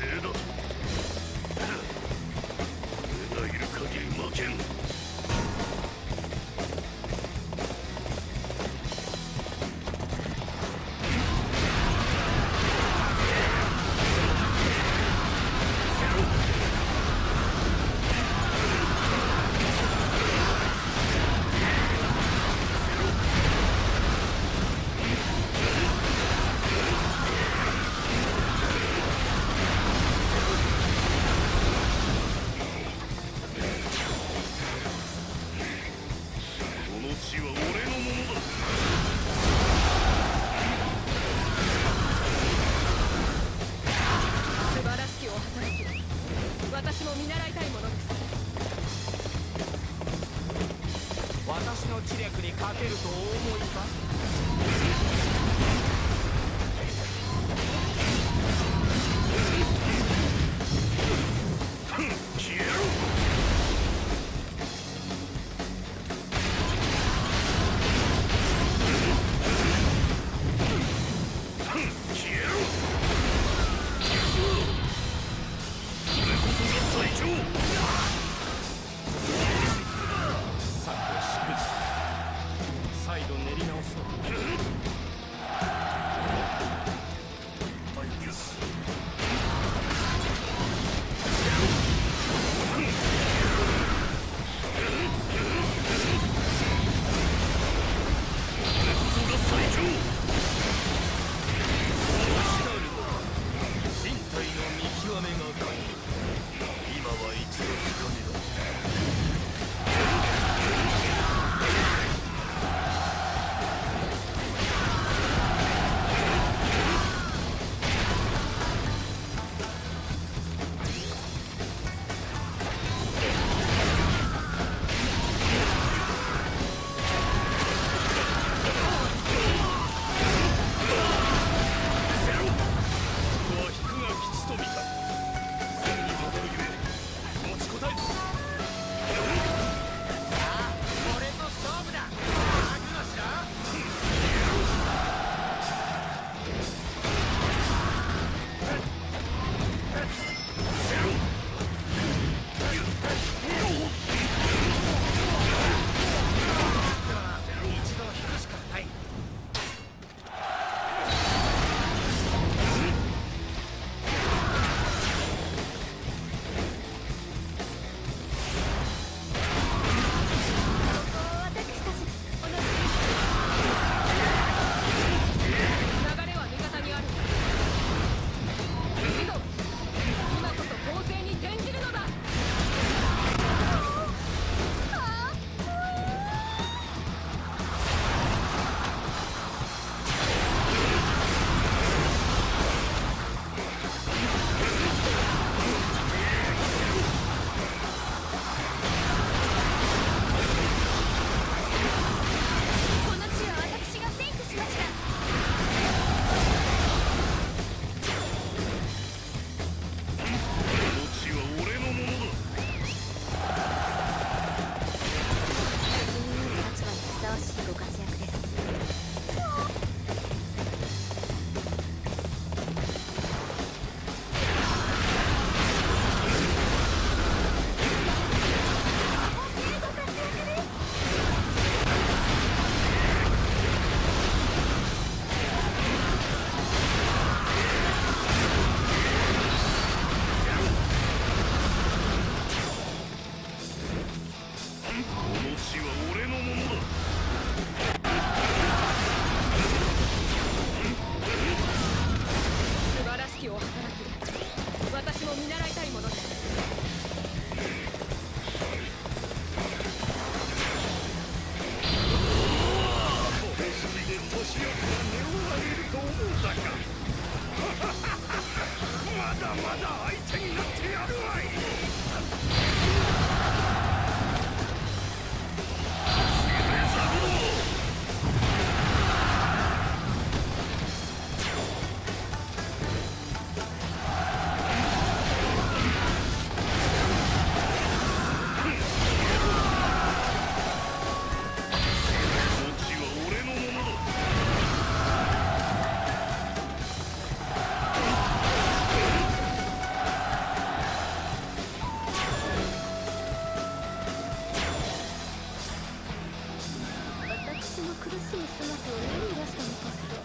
制だ私も見習いたいものです私の知略に勝てると思いまかしい姿を世に出したのかしら。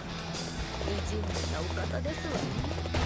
意地なお方ですわね。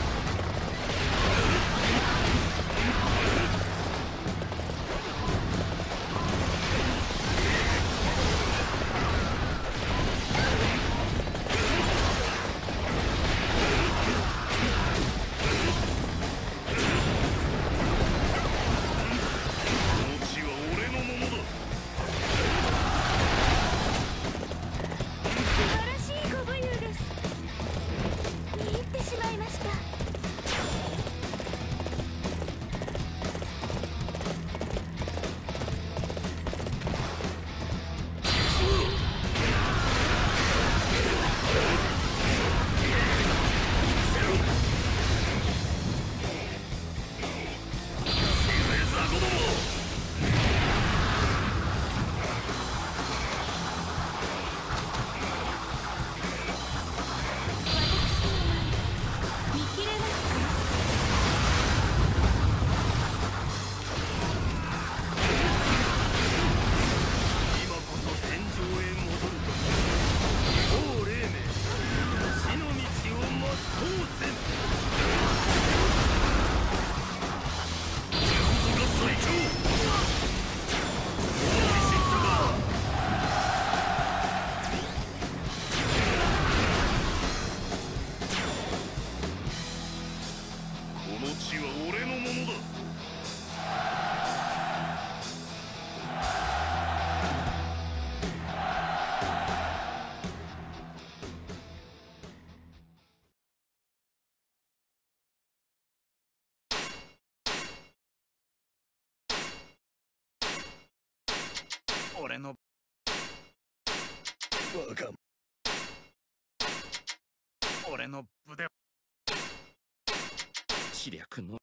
俺の。バカ。俺の部で。知略の